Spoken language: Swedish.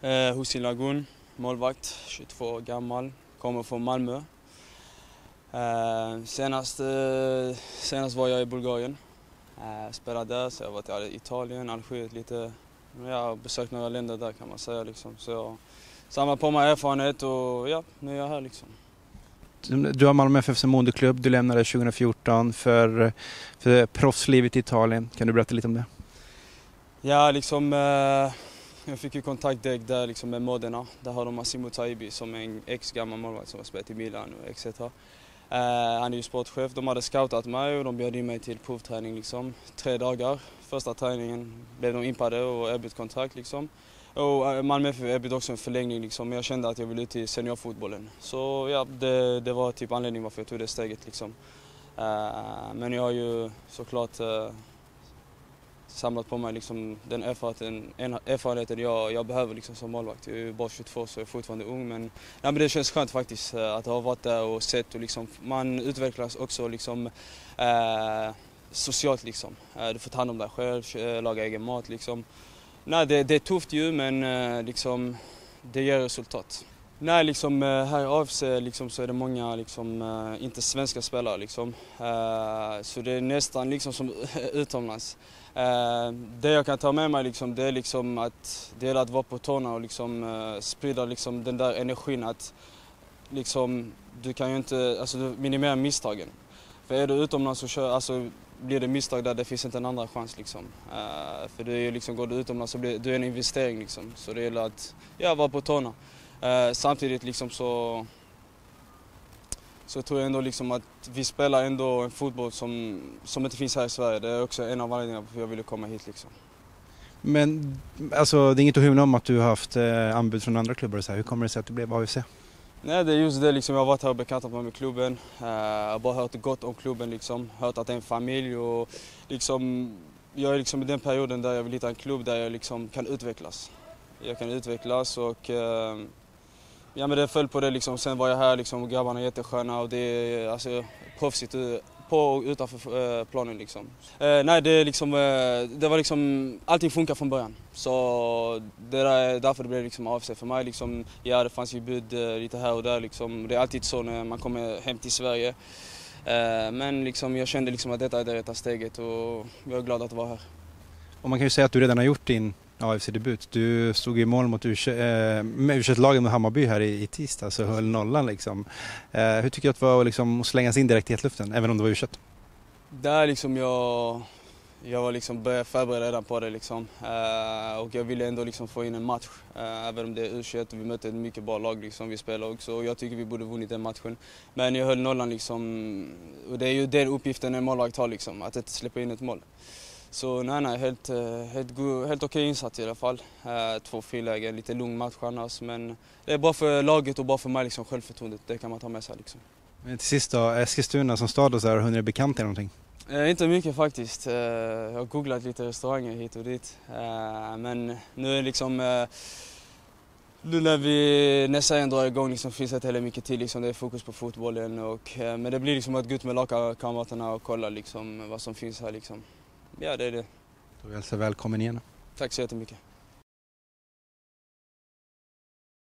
Eh, Hussein Lagun, målvakt, 22 år gammal, kommer från Malmö. Eh, senast, eh, senast var jag i Bulgarien. Eh, spelade där, så jag har varit i Italien, Algeriet lite. Jag har besökt några länder där kan man säga. Liksom. Så jag samlar på mig erfarenhet och ja, nu är jag här liksom. Du har Malmö FF som moderklubb. Du lämnade 2014 för, för proffslivet i Italien. Kan du berätta lite om det? Ja, liksom... Eh, jag fick ju kontakt direkt där liksom med Modena. Där har de Massimo Taibi som är en ex-gammal målvakt som har spelat i Milan och etc. Uh, eh, han är ju sportchef. De hade scoutat mig och de bjöd in mig till provträning liksom. Tre dagar. Första träningen blev de impade och erbjöd kontrakt liksom. Och eh, Malmö FF erbjöd också en förlängning liksom. Jag kände att jag ville ut i seniorfotbollen. Så ja, det, det var typ anledningen varför jag tog det steget liksom. Uh, men jag har ju såklart uh, samlat på mig liksom den erfarenheten, erfarenheten jag, jag behöver liksom som målvakt. Jag är bara 22 så jag är fortfarande ung men, nej, men det känns skönt faktiskt eh, att ha varit där och sett och liksom, man utvecklas också liksom, eh, socialt liksom. Eh, du får ta hand om dig själv, eh, laga egen mat liksom. Nej, det, det är tufft ju men liksom, det ger resultat. Nej, liksom, eh, här i AFC liksom, så är det många liksom, eh, inte svenska spelare. Liksom. Eh, så det är nästan liksom som utomlands. Det jag kan ta med mig liksom, det är liksom att det gäller att vara på tårna och liksom, sprida liksom, den där energin att liksom, du kan ju inte, alltså du minimerar misstagen. För är du utomlands så kör, alltså, blir det misstag där det finns inte en andra chans liksom. För det är liksom, går du utomlands så blir du en investering liksom. Så det gäller att ja, vara på tårna. Uh, samtidigt liksom så så tror jag ändå liksom att vi spelar ändå en fotboll som, som inte finns här i Sverige. Det är också en av anledningarna till att jag ville komma hit. Liksom. Men alltså, det är inget att hymla om att du har haft eh, anbud från andra klubbar. Så här. Hur kommer det sig att du blev AFC? Nej, det är just det. Liksom, jag har varit här och bekantat mig med klubben. Uh, jag har bara hört gott om klubben. Liksom. Hört att det är en familj. Och, liksom, jag är liksom i den perioden där jag vill hitta en klubb där jag liksom kan utvecklas. Jag kan utvecklas och uh, Ja men det föll på det liksom. Sen var jag här liksom och grabbarna är jättesköna och det är alltså, proffsigt på och utanför eh, planen liksom. Eh, nej det, är liksom, eh, det var liksom, allting funkar från början. Så det är därför det blev liksom AFC för mig. Liksom, ja det fanns ju bud eh, lite här och där liksom. Det är alltid så när man kommer hem till Sverige. Eh, men liksom, jag kände liksom att detta är det rätta steget och jag är glad att vara här. Och man kan ju säga att du redan har gjort din AFC-debut. Du stod i mål mot U21-laget med Hammarby här i, i tisdags och höll nollan liksom. Eh, hur tycker du att det var liksom, att slängas in direkt i hetluften, även om det var U21? Där liksom jag, jag var liksom börjat förbereda redan på det liksom. Uh, och jag ville ändå liksom få in en match. Uh, även om det är U21 och vi mötte ett mycket bra lag liksom vi spelade också. Och jag tycker vi borde vunnit den matchen. Men jag höll nollan liksom. Och det är ju den uppgiften en målvakt har liksom, att inte släppa in ett mål. Så nej, nej, helt, eh, helt, helt okej insats i alla fall. Eh, två frilägen, lite lugn match annars. Men det är bra för laget och bra för mig, liksom, självförtroendet. Det kan man ta med sig. Liksom. Men till sist då, Eskilstuna som stad och så här, hunnit bekanta någonting? Eh, inte mycket faktiskt. Eh, jag har googlat lite restauranger hit och dit. Eh, men nu är liksom... Eh, nu när, vi, serien drar igång liksom, finns det inte heller mycket till. Liksom, det är fokus på fotbollen. Och, men det blir liksom att gå ut med lagkamraterna och kolla liksom, vad som finns här. Liksom ja, det är det. Då hälsar välkommen igen. Tack så jättemycket.